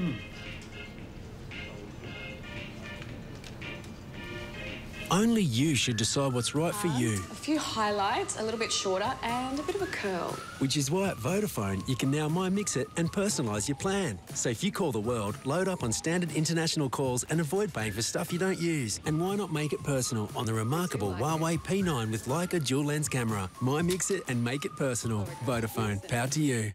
Hmm. Only you should decide what's right for you. A few highlights, a little bit shorter, and a bit of a curl. Which is why at Vodafone you can now MyMix it and personalise your plan. So if you call the world, load up on standard international calls and avoid paying for stuff you don't use. And why not make it personal on the remarkable Huawei P9 with Leica dual lens camera? MyMix it and make it personal. Vodafone, power to you.